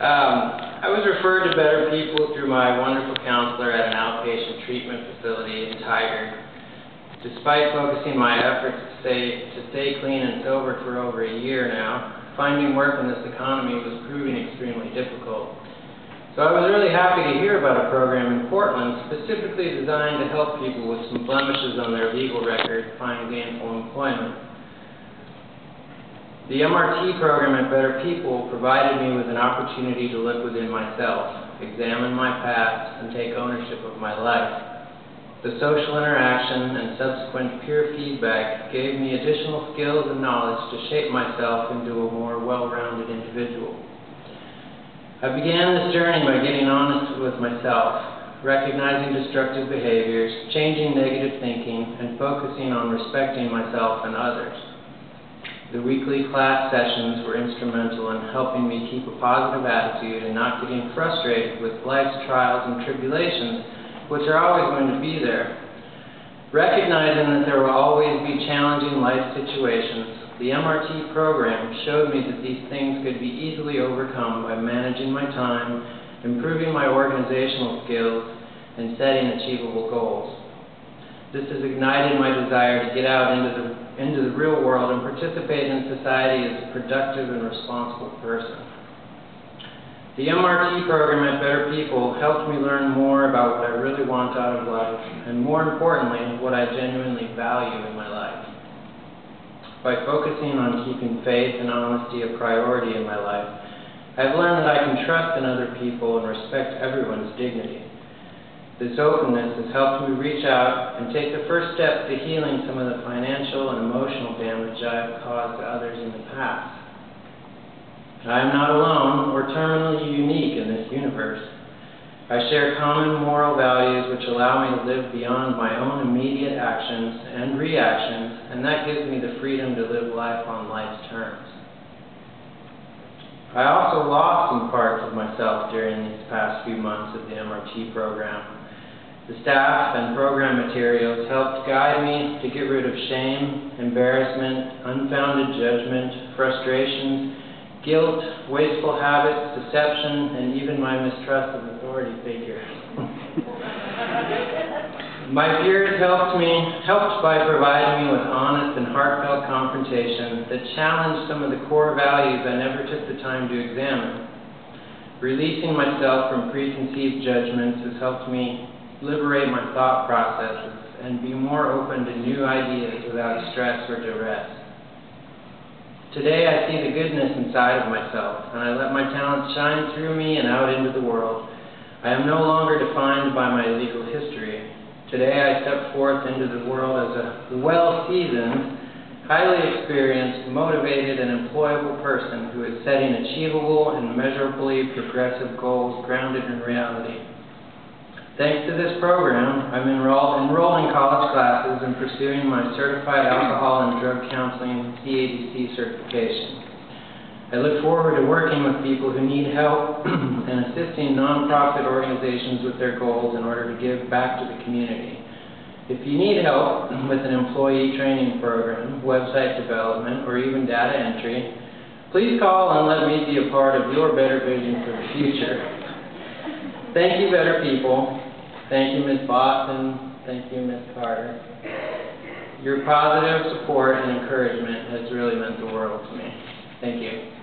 Um, I was referred to Better People through my wonderful counselor at an outpatient treatment facility in Tigard. Despite focusing my efforts to stay, to stay clean and sober for over a year now, finding work in this economy was proving extremely difficult. So I was really happy to hear about a program in Portland specifically designed to help people with some blemishes on their legal record find gainful employment. The MRT program at Better People provided me with an opportunity to look within myself, examine my past, and take ownership of my life. The social interaction and subsequent peer feedback gave me additional skills and knowledge to shape myself into a more well-rounded individual. I began this journey by getting honest with myself, recognizing destructive behaviors, changing negative thinking, and focusing on respecting myself and others. The weekly class sessions were instrumental in helping me keep a positive attitude and not getting frustrated with life's trials and tribulations which are always going to be there. Recognizing that there will always be challenging life situations, the MRT program showed me that these things could be easily overcome by managing my time, improving my organizational skills, and setting achievable goals. This has ignited my desire to get out into the, into the real world and participate in society as a productive and responsible person. The MRT program at Better People helped me learn more about what I really want out of life, and more importantly, what I genuinely value in my life. By focusing on keeping faith and honesty a priority in my life, I've learned that I can trust in other people and respect everyone's dignity. This openness has helped me reach out and take the first step to healing some of the financial and emotional damage I have caused to others in the past. I am not alone or terminally unique in this universe. I share common moral values which allow me to live beyond my own immediate actions and reactions, and that gives me the freedom to live life on life's terms. I also lost some parts of myself during these past few months of the MRT program. The staff and program materials helped guide me to get rid of shame, embarrassment, unfounded judgment, frustrations, guilt, wasteful habits, deception, and even my mistrust of authority figures. My peers helped me, helped by providing me with honest and heartfelt confrontation that challenged some of the core values I never took the time to examine. Releasing myself from preconceived judgments has helped me liberate my thought processes and be more open to new ideas without stress or duress. Today I see the goodness inside of myself, and I let my talents shine through me and out into the world. I am no longer defined by my legal history. Today I step forth into the world as a well-seasoned, highly experienced, motivated, and employable person who is setting achievable and measurably progressive goals grounded in reality. Thanks to this program, I'm enrolled, enrolled in college classes and pursuing my Certified Alcohol and Drug Counseling CADC certification. I look forward to working with people who need help and assisting nonprofit organizations with their goals in order to give back to the community. If you need help with an employee training program, website development, or even data entry, please call and let me be a part of your better vision for the future. Thank you, Better People. Thank you, Ms. Boston. Thank you, Ms. Carter. Your positive support and encouragement has really meant the world to me. Thank you.